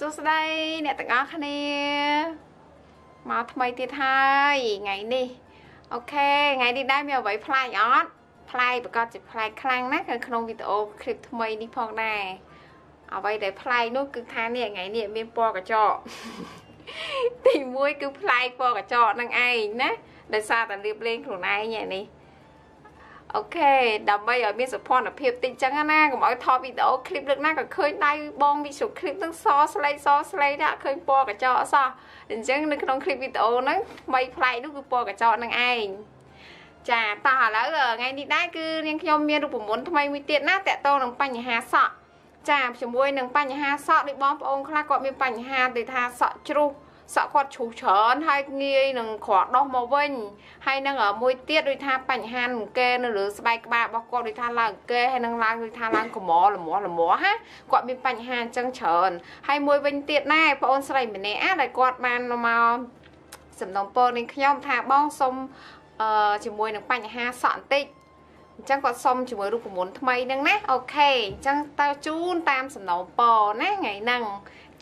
សួស្តីអ្នកទាំងអស់គ្នាមកថ្មីទៀតហើយថ្ងៃនេះអូខេថ្ងៃនេះដែរមានអ្វីប្លែកអត់ប្លែកប្រកាសជាប្លែកខ្លាំងណាស់ក្នុងវីដេអូคลิปថ្មីនេះផងដែរអ្វីដែលប្លែកនោះគឺថានេះថ្ងៃនេះមានពណ៌កញ្ចក់ទី1គឺប្លែកពណ៌កញ្ចក់នឹងឯងណាដោយសារតែរៀបលេងខ្លួនឯងនេះ អូខេដើម្បីឲ្យមានសុភ័ណភាពតិចចឹងណាកុំឲ្យថតវីដេអូឃ្លីបលើកណាក៏ឃើញដៃបងវីសុឃ្លីបនឹងសស្លេកសស្លេកដាក់ឃើញពណ៌កញ្ចក់អសោះអញ្ចឹងនៅក្នុងឃ្លីបវីដេអូហ្នឹងថ្មីប្លែកនោះគឺពណ៌កញ្ចក់ហ្នឹងឯងចាតោះឥឡូវថ្ងៃនេះដែរគឺនាងខ្ញុំមានរូបមន្តថ្មីមួយទៀតណាតកតងនឹងបញ្ហាសក់ចាជាមួយនឹងបញ្ហាសក់ដូចបងប្អូនខ្លះគាត់មានបញ្ហាដូចថាសក់ជ្រុះ សក់គាត់ជ្រុះច្រើនហើយងាយនឹងក្រដោះមកវិញហើយនឹងមួយទៀតដូចថាបញ្ហានឹងកេនៅលើស្បែកក្បាលរបស់គាត់ដូចថាឡើងកេហើយនឹងឡើងដូចថាឡើងកម្រលមាស់លមាស់ហាគាត់មានបញ្ហាអញ្ចឹងច្រើនហើយមួយវិញទៀតណែបងអូនស្រីម្នាក់ដែលគាត់បានមកសំណុំពរនឹងខ្ញុំថាបងសុំអឺជាមួយនឹងបញ្ហាសក់បន្តិចអញ្ចឹងគាត់សុំជាមួយរូបមន្តថ្មីហ្នឹងណាអូខេអញ្ចឹងតើជូនតាមសំណុំពរណាថ្ងៃហ្នឹង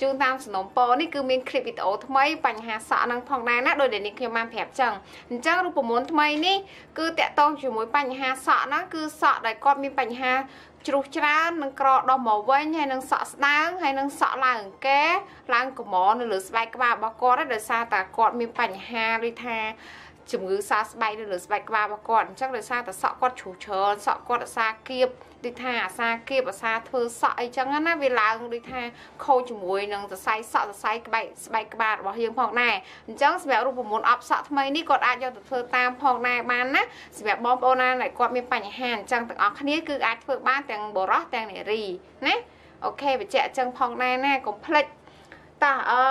ជូនតាមសំណុំពរនេះគឺមានคลิปវីដេអូថ្មីបញ្ហាសក់ហ្នឹងផងដែរណាដោយដែលនេះខ្ញុំបានប្រាប់ចឹងអញ្ចឹងរូបមន្តថ្មីនេះគឺតកតងជាមួយបញ្ហាសក់ហ្នឹងគឺសក់ដែលគាត់មានបញ្ហាជ្រុះច្រើននឹងក្រដោះមកវិញហើយនឹងសក់ស្ដើងហើយនឹងសក់ឡើងអង្គែឡើងកម្រនៅលើស្បែកក្បាលរបស់គាត់ដោយសារតែគាត់មានបញ្ហាដូចថា ជំងឺសាស្បែកនៅលើស្បែកក្បាលរបស់គាត់អញ្ចឹងដោយសារតែសក់គាត់ជ្រុះច្រើនសក់គាត់អាសាគៀបដូចថាអាសាគៀបអាសាធ្វើសក់អីចឹងណាវាឡើងដូចថាខូចជាមួយនឹងសរសៃសក់សរសៃក្បែកស្បែកក្បាលរបស់យើងផងដែរអញ្ចឹងសម្រាប់រូបមន្តអបសក់ថ្មីនេះគាត់អាចយកទៅធ្វើតាមផងដែរបានណាសម្រាប់បងប្អូនណាដែលគាត់មានបញ្ហាអញ្ចឹងទាំងអស់គ្នាគឺអាចធ្វើបានទាំងបរោះទាំងនារីណាអូខេបញ្ជាក់អញ្ចឹងផងដែរណាកុំភ្លេច តោះអឺ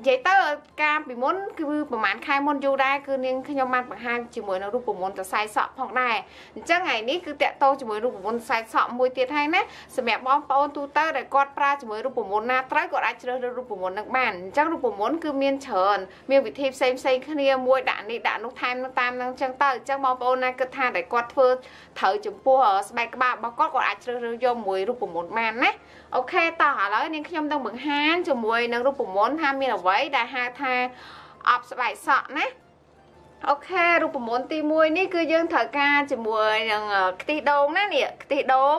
និយាយទៅការពីមុនគឺប្រហែលខែមុនយូរដែរគឺនាងខ្ញុំបានបង្ហាញជាមួយនៅរូបមន្តសរសៃសក់ផងដែរអញ្ចឹងថ្ងៃនេះគឺតាក់ទងជាមួយរូបមន្តសរសៃសក់មួយទៀតហើយណាសម្រាប់បងប្អូនទូទៅដែលគាត់ប្រើជាមួយរូបមន្តណាត្រូវគាត់អាចជ្រើសរើសរូបមន្តនឹងបានអញ្ចឹងរូបមន្តគឺមានច្រើនមានវិធីផ្សេងផ្សេងគ្នាមួយដាក់នេះដាក់នោះថែមនឹងតាមនឹងអញ្ចឹងទៅអញ្ចឹងបងប្អូនណាគិតថាដែលគាត់ធ្វើត្រូវចំពោះស្បែកក្បាលរបស់គាត់គាត់អាចជ្រើសរើសយកមួយរូបមន្តបានណាអូខេតោះឥឡូវនាងខ្ញុំនឹងបង្ហាញជាមួយនឹងរូបមន្តថាមានអ្វីដែលហៅថាអបស្បែកសក់ណាអូខេរូបមន្តទី1នេះគឺយើងត្រូវការជាមួយនឹងខ្ទិះដូងណានេះខ្ទិះដូង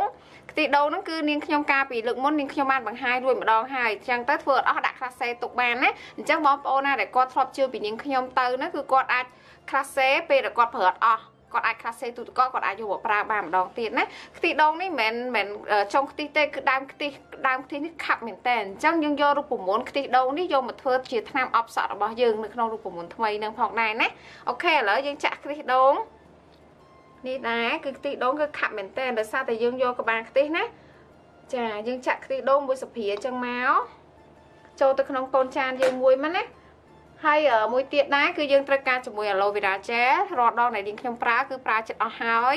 ខ្ទិះដូងហ្នឹងគឺនាងខ្ញុំការពីលើកមុននាងខ្ញុំបានបង្ហាញរួចម្ដងហើយអញ្ចឹងទៅធ្វើអត់អស់ដាក់ក្លាសេទុកបានណាអញ្ចឹងបងប្អូនណាដែលគាត់ធ្លាប់ជឿពីនាងខ្ញុំទៅណាគឺគាត់អាចក្លាសេពេលដែលគាត់ប្រើអត់អស់ គាត់អាចខ្លះសេទូទឹកកគាត់អាចយកមកប្រើបានម្ដងទៀតណាខ្ទិះដូងនេះមិនមែនចុងខ្ទិះទេគឺដើមខ្ទិះដើមខ្ទិះនេះខាប់មែនតើអញ្ចឹងយើងយករូបមន្តខ្ទិះដូងនេះយកមកធ្វើជាថ្នាំអបសក់របស់យើងនៅក្នុងរូបមន្តថ្មីនឹងផងដែរណាអូខេឥឡូវយើងចាក់ខ្ទិះដូងនេះដែរគឺខ្ទិះដូងគឺខាប់មែនតើដោយសារតែយើងយកក្បាលខ្ទិះណាចាយើងចាក់ខ្ទិះដូងមួយសភាអញ្ចឹងមកចូលទៅក្នុងកូនចានយើងមួយមកណា ហើយមួយទៀតដែរគឺយើងត្រូវការជាមួយ aloe vera gel រាល់ដងដែលយើងខ្ញុំប្រើគឺប្រើចិត្តអស់ហើយ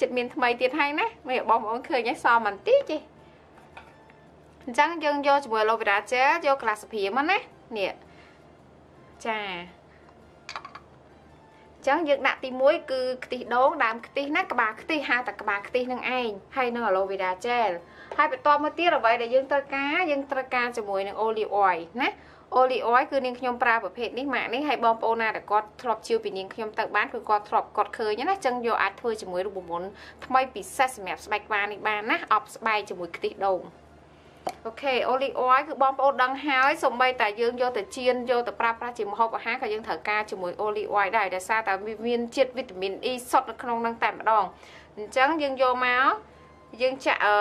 ចិត្តមានថ្មីទៀតហើយណាមើលបងប្អូនឃើញហើយសមបន្តិចទេអញ្ចឹងយើងយកជាមួយ aloe vera gel យកក្លាសព្រាមកណានេះចាចឹងយើងដាក់ទី1គឺខ្ទិះដូងដើមខ្ទិះណាក្បាលខ្ទិះហៅតែក្បាលខ្ទិះនឹងឯងហើយនឹង aloe vera gel ហើយបន្ទាប់មកទៀតអ្វីដែលយើងត្រូវការយើងត្រូវការជាមួយនឹង olive oil ណា អូលីអយគឺនាងខ្ញុំប្រើប្រភេទនេះម៉ាកនេះហើយបងប្អូនណាដែលគាត់ធ្លាប់ជឿពីនាងខ្ញុំទៅបានគឺគាត់ធ្លាប់គាត់ឃើញណាចឹងយកអាចធ្វើជាមួយរូបមន្តថ្មីពិសេសសម្រាប់ស្បែកក្បាលនេះបានណាអបស្បែកជាមួយខ្ទិះដូងអូខេអូលីអយគឺបងប្អូនដឹងហើយសូម្បីតែយើងយកទៅចៀនយកទៅប្រើប្រាស់ជាម្ហូបអាហារក៏យើងត្រូវការជាមួយអូលីអយដែរដោយសារតែវាមានជាតិវីតាមីន E សុទ្ធនៅក្នុងហ្នឹងតែម្ដងអញ្ចឹងយើងយកមកយើងចាក់អឺ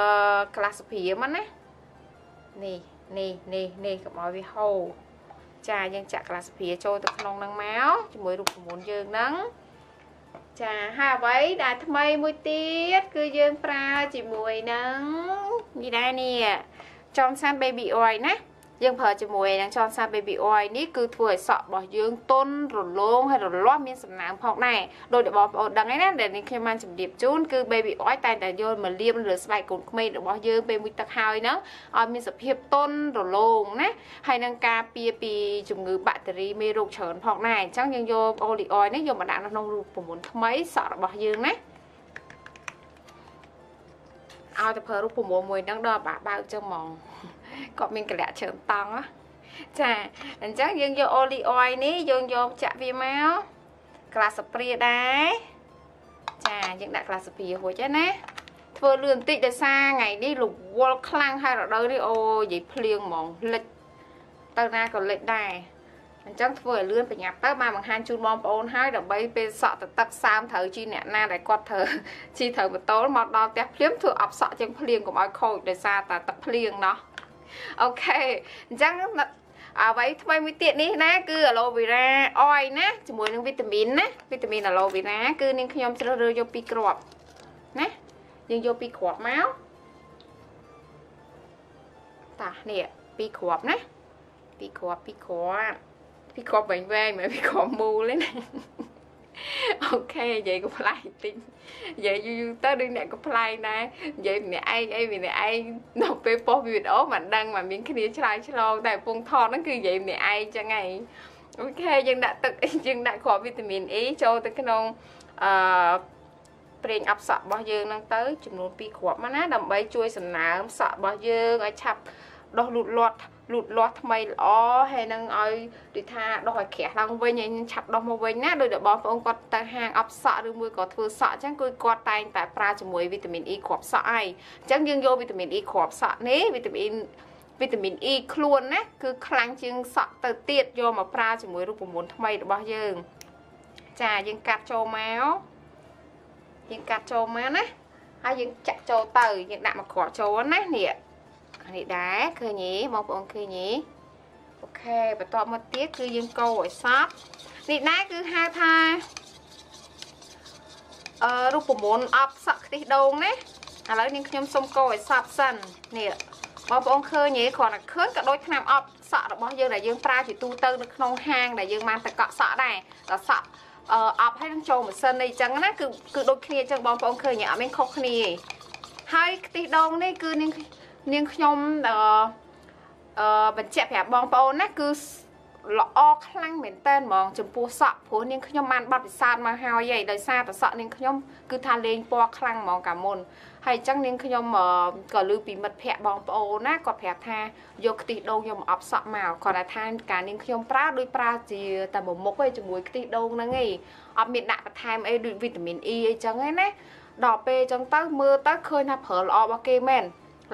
ក្លាសព្រាមកណានេះនេះនេះនេះកុំឲ្យវាហូរ ចាយើងចាក់ក្លាសភាចូលទៅក្នុងនឹងមកជាមួយរូបមន្តយើងហ្នឹងចាហើយអ្វីដែលថ្មីមួយទៀតគឺយើងប្រើជាមួយនឹងនេះដែរនេះចងសាន baby oil ណា យើងប្រើជាមួយនឹងចនសា baby oil នេះគឺធ្វើឲ្យសក់របស់យើងទន់រលោងហើយរលាស់មានសំណើមផងដែរដោយបងប្អូនដឹងហើយណាដែលនេះខ្ញុំបានជម្រាបជូនគឺ baby oil តែតែយកមកលាបលើស្បែកកូនក្មេងរបស់យើងពេលមួយទឹកហើយហ្នឹងឲ្យមានសភាពទន់រលោងណាហើយនឹងការពារពីជំងឺបាក់តេរីមេរោគច្រើនផងដែរអញ្ចឹងយើងយក olive oil នេះយកមកដាក់នៅក្នុងរូបមន្តថ្មីសក់របស់យើងណា ឲ្យទៅប្រើរូបមន្តមួយហ្នឹងដល់បាក់បើកចឹងហ្មងគាត់មានកលៈច្រើនតង់ចាអញ្ចឹងយើងយកអូលីអុយនេះយើងយកចាក់វាមកក្លាសព្រាដែរចាយើងដាក់ក្លាសព្រារួចហើយណាធ្វើលឿនបន្តិចដោយសារថ្ងៃនេះរវល់ខ្លាំងហើយរដូវនេះអូនិយាយភ្លៀងហ្មងលិចទៅណាក៏លិចដែរ អញ្ចឹងធ្វើឲ្យលឿនប្រញាប់ទៅបានបង្ហាញជូនបងប្អូនហើយដើម្បីពេលសក់ទៅទឹកសើមត្រូវជីអ្នកណាដែលគាត់ធ្វើជីត្រូវបតូលមកដល់ផ្ទះភ្លាមធ្វើអបសក់ជាងភ្លៀងកុំឲ្យខូចដោយសារតែទឹកភ្លៀងណោះOK អញ្ចឹងអ្វីថ្មីមួយទៀតនេះណាគឺ aloe vera oil ណាជាមួយនឹងវីតាមីនណាវីតាមីន aloe vera គឺនាងខ្ញុំជ្រើសរើសយកពីរគ្រាប់ណាយើងយកពីរគ្រាប់មកតានេះពីរគ្រាប់ណាពីរគ្រាប់ពីរគ្រាប់ ពីគ្រាប់វែងវែងមិនពីគ្រាប់មូលទេណា OK និយាយក៏ប្លែកតិចនិយាយយូរយូរទៅដូចអ្នកក៏ប្លែកដែរនិយាយម្នាក់ឯងអីម្នាក់ឯងដល់ពេលប៉ុសវីដេអូមិនដឹងមិនមានគ្នាឆ្លើយឆ្លងតែពងថតហ្នឹងគឺនិយាយម្នាក់ឯងចឹងហើយអូខេយើងដាក់ទឹកយើងដាក់គ្រាប់វីតាមីន E ចូលទៅក្នុងអឺប្រេងអប់សក់របស់យើងហ្នឹងទៅចំនួន2គ្រាប់មកណាដើម្បីជួយសំណើមសក់របស់យើងឲ្យឆាប់ដោះលូតលាស់ លូតលាស់ថ្មីល្អហើយនឹងឲ្យដូចថាដោះឲ្យក្រាស់ឡើងវិញហើយឆាប់ដោះមកវិញណាដោយតែបងប្អូនគាត់ទៅហាងអប់សក់ឬមួយក៏ធ្វើសក់អញ្ចឹងគឺគាត់តែងតែប្រើជាមួយវីតាមីន E គ្រាប់សក់ហើយអញ្ចឹងយើងយកវីតាមីន E គ្រាប់សក់នេះវីតាមីនវីតាមីន E ខ្លួនណាគឺខ្លាំងជាងសក់ទៅទៀតយកមកប្រើជាមួយរូបមន្តថ្មីរបស់យើង ចាយើងកាត់ចូលមកយើងកាត់ចូលមកណាហើយយើងចាក់ចូលទៅយើងដាក់មកគ្រាប់ចូលណានេះ នេះដែរឃើញទេបងប្អូនឃើញទេអូខេបន្ទាប់មកទៀតគឺយើងកូរឲ្យសព្វនេះដែរគឺហៅថាអឺរូបមន្តអប់សក់ខ្ទិះដូងណាឥឡូវនាងខ្ញុំសុំកូរឲ្យសព្វសិននេះបងប្អូនឃើញទេគ្រាន់តែឃើញក៏ដូចថ្នាំអប់សក់របស់យើងដែលយើងប្រើជាទូទៅនៅក្នុងហាងដែលយើងបានទៅកក់សក់ដែរដល់សក់អឺអប់ឲ្យនឹងចូលម៉ាស៊ីនអីចឹងណាគឺគឺដូចគ្នាចឹងបងប្អូនឃើញអត់មានខុសគ្នាទេហើយខ្ទិះដូងនេះគឺនាង នាងខ្ញុំអឺអឺបញ្ជាក់ប្រាប់បងប្អូនណាគឺល្អខ្លាំងមែនតើហ្មងចំពោះសក់ព្រោះនាងខ្ញុំបានបាត់ពិសោធន៍មកហើយហើយដោយសារតែសក់នាងខ្ញុំគឺថាលេងពណ៌ខ្លាំងហ្មងកាមុនហើយអញ្ចឹងនាងខ្ញុំក៏លើពីមិត្តភ័ក្តិបងប្អូនណាគាត់ប្រាប់ថាយកខ្ទិះដូងខ្ញុំអប់សក់មកគាត់ថាការនាងខ្ញុំប្រើដូចប្រើជាតែមួយមុខឯងជាមួយខ្ទិះដូងហ្នឹងឯងអត់មានដាក់បន្ថែមអីដូចវីតាមីន E អីចឹងឯណាដល់ពេលអញ្ចឹងទៅមើលទៅឃើញថាប្រើល្អរបស់គេមែន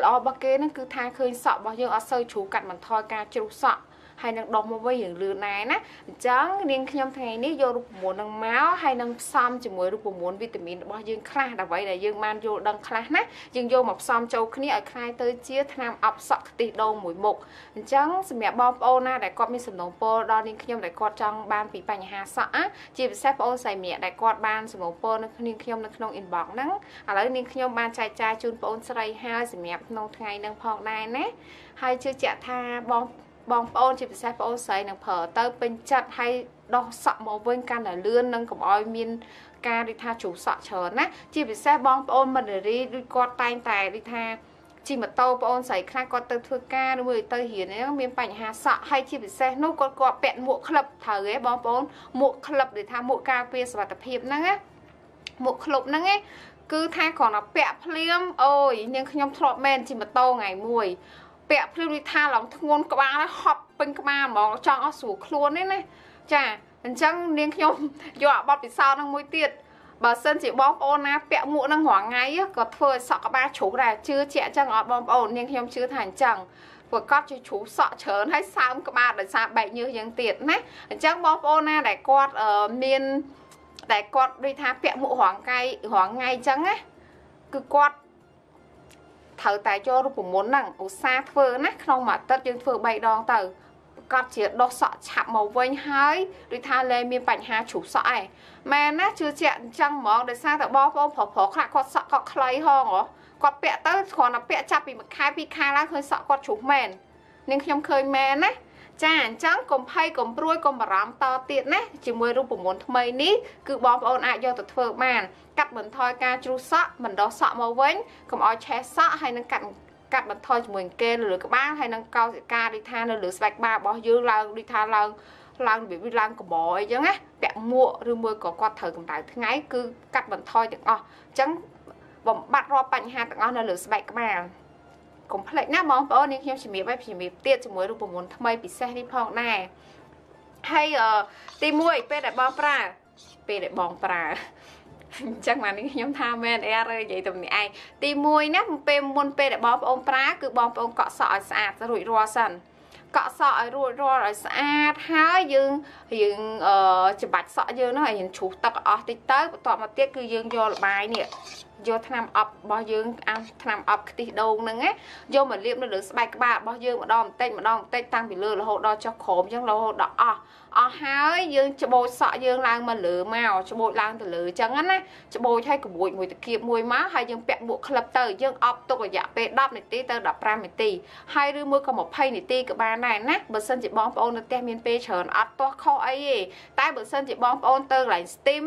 ល្អរបស់គេហ្នឹងគឺថាឃើញសក់របស់យើងអត់សូវជ្រូកាត់បន្ថយការជ្រុះសក់ ហើយនឹងដោះមកវិញរឿងលឿនដែរណាអញ្ចឹងនាងខ្ញុំថ្ងៃនេះយករូបមន្តនឹងមកហើយនឹងផ្សំជាមួយរូបមន្តវីតាមីនរបស់យើងខ្លះដើម្បីដែលយើងបានយល់ដឹងខ្លះណាយើងយកមកផ្សំចូលគ្នាឲ្យคล้ายទៅជាថ្នាំអប់សក់ខ្ទិះដូងមួយមុខអញ្ចឹងសម្រាប់បងប្អូនណាដែលគាត់មានសំណងពរដល់នាងខ្ញុំដែលគាត់ចង់បានពីបញ្ហាសក់ណាជាពិសេសបងអូនស្រីម្នាក់ដែលគាត់បានសំណងពរនៅនាងខ្ញុំនៅក្នុង inbox ហ្នឹងឥឡូវនាងខ្ញុំបានចែកចាយជូនបងអូនស្រីហើយសម្រាប់ក្នុងថ្ងៃហ្នឹងផងដែរណាហើយជឿជាក់ថាបង បងប្អូនជាពិសេសបងអូនស្រីនឹងប្រើទៅពេញចិត្តហើយដោះសក់មកវិញកាន់តែលឿននិងកុំឲ្យមានការដូចថាជ្រុះសក់ច្រើនណាជាពិសេសបងប្អូនមិត្តរីដូចគាត់តែងតែដូចថាជិះម៉ូតូបងអូនស្រីខ្លះគាត់ទៅធ្វើការឬមួយទៅរៀនហ្នឹងមានបញ្ហាសក់ហើយជាពិសេសនោះគាត់គាត់ពាក់មួកក្លឹបត្រូវហ៎បងប្អូនមួកក្លឹបដូចថាមួកការពារសុវត្ថិភាពហ្នឹងណាមួកក្លុបហ្នឹងឯងគឺថាគ្រាន់តែពាក់ភ្លាមអូយនាងខ្ញុំធ្លាប់មែនជិះម៉ូតូថ្ងៃមួយ ពាក់ភ្លឺនេះថាឡងធ្ងន់ក្បាលហើយហប់ពេញក្បាលហ្មងចង់អស់ស្រួលខ្លួននេះណាចាអញ្ចឹងនាងខ្ញុំយកអាបត់ពិសោធន៍នឹងមួយទៀតបើសិនជាបងប្អូនណាពាក់មួកនឹងរាល់ថ្ងៃក៏ធ្វើឲ្យសក់ក្បាលជ្រុះដែរជឿជាក់អញ្ចឹងអត់បងប្អូននាងខ្ញុំជឿថាអញ្ចឹងព្រោះគាត់ជាជ្រុះសក់ច្រើនហើយសើមក្បាលដោយសារបែកញើសយ៉ាងទៀតណាអញ្ចឹងបងប្អូនណាដែលគាត់មានតែគាត់ដូចថាពាក់មួករងថ្ងៃរងថ្ងៃអញ្ចឹងណាគឺគាត់ ត្រូវតែយករូបមន្តហ្នឹងឧស្សាហ៍ធ្វើណាក្នុងមួយអាទិត្យយើងធ្វើ3ដងទៅប្រកាសជាដោះសក់ឆាប់មកវិញហើយដូចថាលែងមានបញ្ហាជ្រុះសក់ឯងមែនណាជឿជាក់អញ្ចឹងហ្មងដោយសារតែបងប្អូនប្រុសប្រុសខ្លះគាត់សក់គាត់ខ្លីហងហ៎គាត់ពាក់ទៅគ្រាន់តែពាក់ចាប់ពីមួយខែពីរខែឡើងឃើញសក់គាត់ជ្រុះមែននាងខ្ញុំឃើញមែនណា ចាអញ្ចឹងកុំភ័យកុំព្រួយកុំបារម្ភតទៀតណាជាមួយរូបមន្តថ្មីនេះគឺបងប្អូនអាចយកទៅធ្វើបាន កាត់បន្ថយការជ្រុះសក់បណ្ដោះសក់មកវិញកុំឲ្យឆេះសក់ហើយនឹងកាត់កាត់បន្ថយជាមួយគេលើក្បាលហើយនឹងកោសិកាដូចថានៅលើស្បែកក្បាលរបស់យើងឡើងដូចថាឡើងឡើងរបៀបវាឡើងកបអីចឹងណាពាក់មួកឬមួយក៏គាត់ត្រូវកម្ដៅថ្ងៃគឺកាត់បន្ថយទាំងអស់អញ្ចឹងបំបត្តិរាល់បញ្ហាទាំងអស់នៅលើស្បែកក្បាល កុំភ្លេចណាបងប្អូននាងខ្ញុំជំរាបឲ្យជំរាបទៀតជាមួយរូបមន្តថ្មីពិសេសនេះផងដែរហើយទី1ពេលដែលបងប្រើពេលដែលបងប្រើអញ្ចឹងមកនេះខ្ញុំថាមែនអែនិយាយទៅម្នាក់ឯងទី1ណាពេលមុនពេលដែលបងប្អូនប្រើគឺបងប្អូនកក់សក់ឲ្យស្អាតរួចរាល់សិនកក់សក់ឲ្យរួចរាល់ឲ្យស្អាតហើយយើងយើងអឺច្បាច់សក់យើងនោះឲ្យយើងឈូសទឹកអស់តិចទៅបន្ទាប់មកទៀតគឺយើងយកលបាយនេះ យកថ្នាំអប់របស់យើងអាថ្នាំអប់ខ្ទិះដូងហ្នឹងណាយកមកលាបនៅលើស្បែកក្បាលរបស់យើងម្ដងបន្តិចម្ដងបន្តិចតាំងពីលើរហូតដល់ចុះក្រោមអញ្ចឹងរហូតដល់អស់ អស់ហើយយើងច្បូចសក់យើងឡើងមកលើមកច្បូចឡើងទៅលើអញ្ចឹងណាច្បូចឲ្យក្បួចមួយតាគៀបមួយមកហើយយើងពាក់មួកក្លឹបទៅយើងអប់ទុករយៈពេល10នាទីទៅ15នាទីហើយឬមួយក៏20នាទីក៏បានដែរណាបើសិនជាបងប្អូននៅផ្ទះមានពេលច្រើនអត់ទាស់ខុសអីទេតែបើសិនជាបងប្អូនទៅកន្លែង steam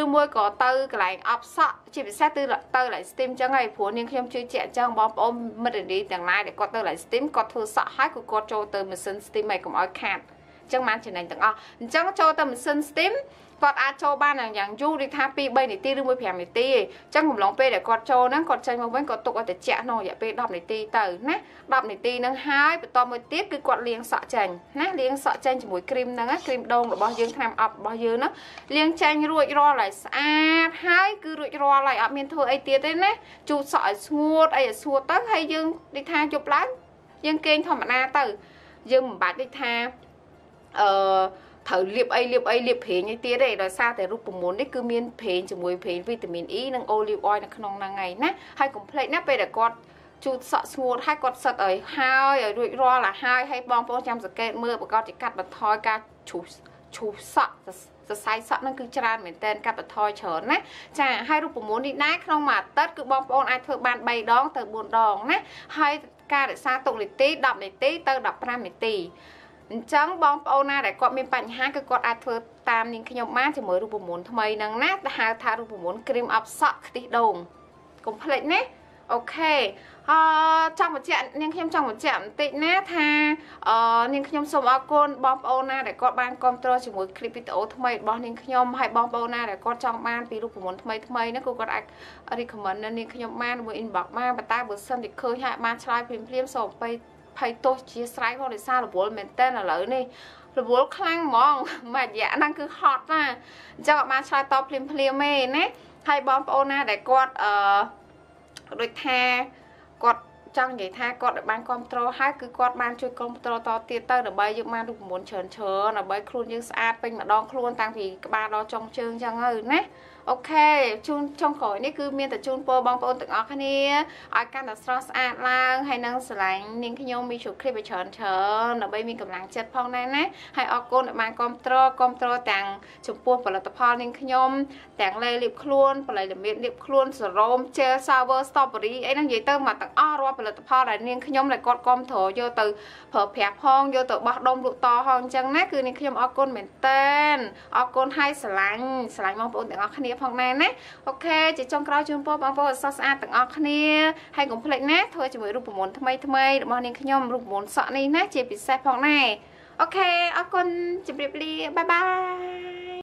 ឬមួយក៏ទៅកន្លែងអប់សក់ជាពិសេសទៅទៅកន្លែង steam ចឹងហើយព្រោះនាងខ្ញុំជឿជាក់ចឹងបងប្អូនមិត្តរីទាំងឡាយដែលគាត់ទៅកន្លែង steam គាត់ធ្វើសក់ហើយគឺគាត់ចូលទៅម៉ាស៊ីន steam ឲ្យកុំឲ្យខាត អញ្ចឹងបានចំណេញទាំងអស់អញ្ចឹងចូលទៅម៉ាស៊ីន steam គាត់អាចចូលបានយ៉ាងយូរដូចថា2 3នាទីឬមួយ5នាទីអញ្ចឹងកំឡុងពេលដែលគាត់ចូលហ្នឹងគាត់ចេញមកវិញគាត់ទុកឲ្យត្រជាក់ក្នុងរយៈពេល10នាទីទៅណា10នាទីហ្នឹងហើយបន្តមួយទៀតគឺគាត់លាងសក់ចេញណាលាងសក់ចេញជាមួយគ្រីមហ្នឹងគ្រីមដូងរបស់យើងថ្នាំអប់របស់យើងហ្នឹងលាងចេញរួចរាល់ឲ្យស្អាតហើយគឺរួចរាល់ហើយអត់មានធ្វើអីទៀតទេណាជូតសក់ឲ្យស្ងួតអីឲ្យស្ងួតទៅហើយយើងដូចថាជប់ឡើងយើងគេងធម្មតាទៅយើងមិនបាច់ដូចថា អឺត្រូវលាបអីលាបអីលាបប្រេងអីទៀតទេដោយសារតែរូបមន្តនេះគឺមានប្រេងជាមួយប្រេងវីតាមីន E និង olive oil នៅក្នុងហ្នឹងឯងណាហើយកុំភ្លេចណាពេលដែលគាត់ជូតសក់ស្ងួតហើយគាត់សិតឲ្យហើយឲ្យរួចរាល់អាហើយឲ្យបងប្អូនចាំសង្កេតមើលប្រកបជាកាត់បន្ថយការឈូសឈូសសក់សរសៃសក់ហ្នឹងគឺច្រើនមែនតើកាត់បន្ថយច្រើនណាចាហើយរូបមន្តនេះដែរក្នុងមួយអាទិត្យគឺបងប្អូនអាចធ្វើបាន3ដងទៅ4ដងណាហើយការរក្សាទុកនាទី10នាទីទៅ15នាទី អញ្ចឹងបងប្អូនណាដែលគាត់មានបញ្ហាគឺគាត់អាចធ្វើតាមនាងខ្ញុំបានជាមួយរូបមន្តថ្មីហ្នឹងណាហៅថារូបមន្តគ្រីមអប់សក់ខ្ទិះដូងកុំភ្លេចណាអូខេអឺចង់បញ្ជាក់នាងខ្ញុំចង់បញ្ជាក់បន្តិចណាថាអឺនាងខ្ញុំសូមអរគុណបងប្អូនណាដែលគាត់បានគ្រប់គ្រងជាមួយคลิปវីដេអូថ្មីរបស់នាងខ្ញុំហើយបងប្អូនណាដែលគាត់ចង់បានពីរូបមន្តថ្មីថ្មីណាគឺគាត់អាច recommend នាងខ្ញុំបានមួយ inbox បានប៉ុន្តែបើសិនជាឃើញហើយបានឆ្លើយភ្លាមៗសូមអប ភ័យទោសជាស្រ័យផងដោយសាររវល់មែនតើឥឡូវនេះរវល់ខ្លាំងហ្មងមួយរយៈហ្នឹងគឺហត់ណាអញ្ចឹងអត់បានឆ្លើយតបភ្លាមភ្លាមទេណាហើយបងប្អូនណាដែលគាត់អឺដូចថាគាត់ចង់និយាយថាគាត់បានគ្រប់គ្រងហើយគឺគាត់បានជួយគ្រប់គ្រងតទៀតទៅដើម្បីយកបានរូបមន្តច្រើនច្រើនដើម្បីខ្លួនយើងស្អាតពេញម្ដងខ្លួនតាំងពីក្បាលដល់ចុងជើងអញ្ចឹងទៅណា អូខេជូនចុងក្រោយនេះគឺមានតែជូនពរបងប្អូនទាំងអស់គ្នាឲ្យកាន់តែស្រស់ស្អាតឡើងហើយនឹងស្រឡាញ់នាងខ្ញុំមីជូគ្លីបឲ្យច្រើនច្រើនដើម្បីមានកម្លាំងចិត្តផងដែរណាហើយអរគុណដែលបានគ្រប់គ្រងគ្រប់គ្រងទាំងចំពោះផលិតផលនាងខ្ញុំទាំងលេលាបខ្លួនផលិតមាសលាបខ្លួនសរោម gel sour strawberry អីហ្នឹងនិយាយទៅមកទាំងអស់រាល់ផលិតផលដែលនាងខ្ញុំដែលគាត់គ្រប់គ្រងយកទៅប្រើប្រាស់ផងយកទៅបោះដុំលក់តផងអញ្ចឹងណាគឺនាងខ្ញុំអរគុណមែនតើអរគុណហើយស្រឡាញ់ស្រឡាញ់បងប្អូនទាំងអស់គ្នាផងដែរណា OK ជាចុងក្រោយជូនពរបងប្អូនអសស្អាតទាំងអស់គ្នាហើយកុំភ្លេចណាធ្វើជាមួយរូបមន្តថ្មីថ្មីរបស់នាងខ្ញុំរូបមន្តសក់នេះណាជាពិសេសផងដែរ OK អរគុណជម្រាបលា bye bye